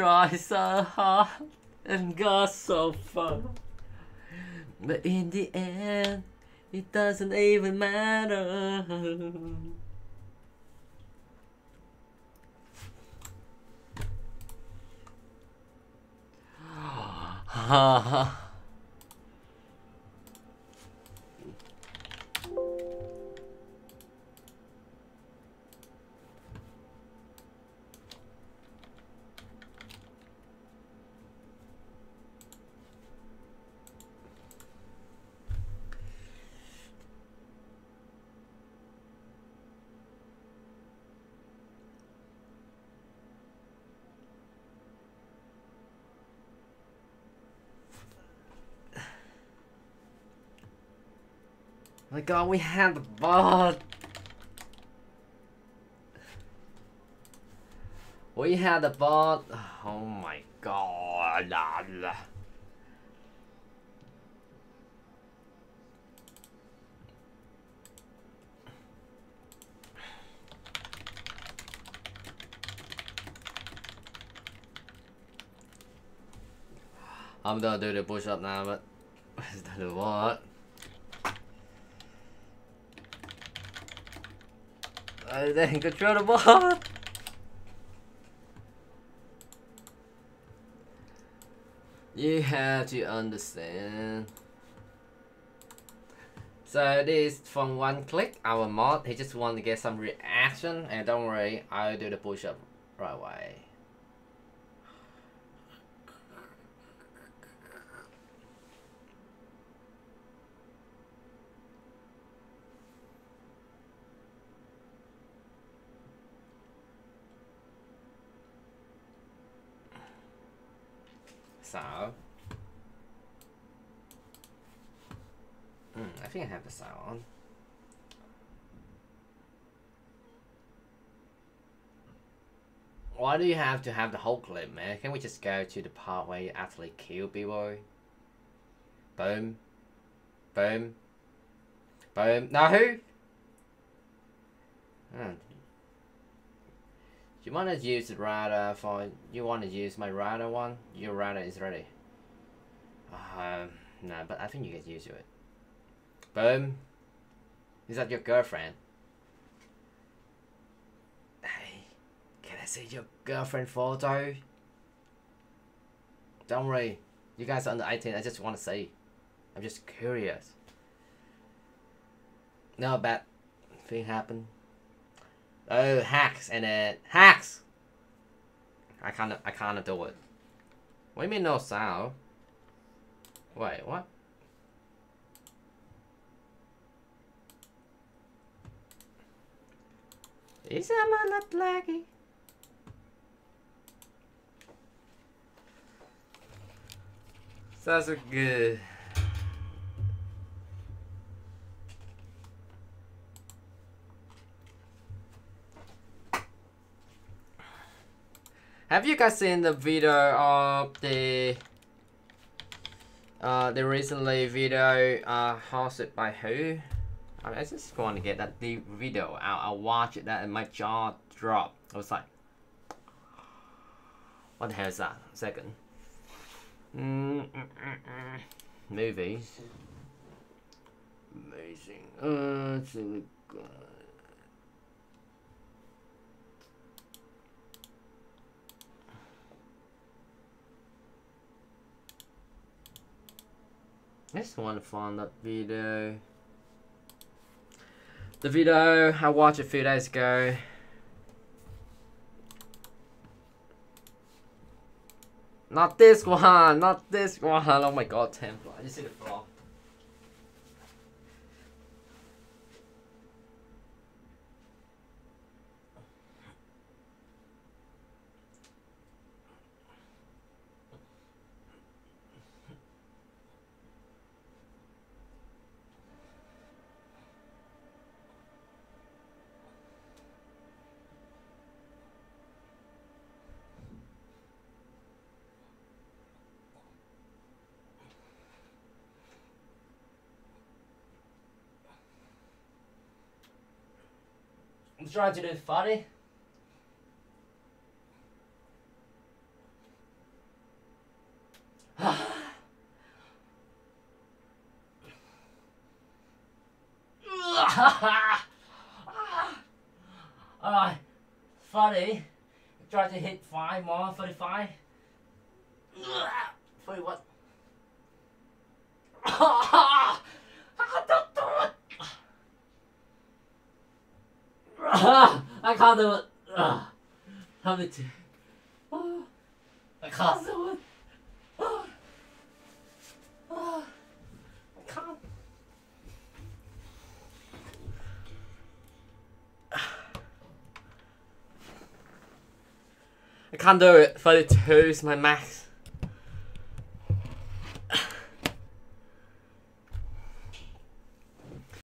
Tried so hard and got so far. But in the end, it doesn't even matter. Ha ha. Oh my god, we had the bot. We had the bot. Oh my god. I'm gonna do the push up now, but the what? I didn't control the ball. You have to understand. So this from one click, our mod, he just want to get some reaction and don't worry, I'll do the push up right away. So, mm, I think I have the sound on. Why do you have to have the whole clip, man? Can we just go to the part where you actually kill B-Boy? Boom. Boom. Boom. No! Hmm. You wanna use the radar for you wanna use my radar one? Your radar is ready. Um no, nah, but I think you get used to it. Boom. Is that your girlfriend? Hey, can I see your girlfriend photo? Don't worry. You guys are under 18, I just wanna see. I'm just curious. No bad thing happened. Oh, hacks and it hacks. I can't. I can't do it. What do you mean no sound? Wait, what? Is that not laggy? Sounds so good. Have you guys seen the video of the uh, the recently video uh, hosted by who? I, I just want to get that the video out. I watched that and my jaw dropped. I was like, what the hell is that? Second. Mm -mm -mm Movies. Amazing. Uh, Just want to find that video. The video I watched a few days ago. Not this one, not this one. Oh my god, Temple. I just the it I'm trying to do funny. Alright, funny. Try to hit five more, 35. 41. Uh, uh, I can't do it. 32 is my max.